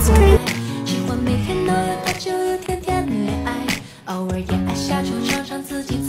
喜欢每天都有他就有甜甜的恋爱偶尔也爱下厨尝尝自己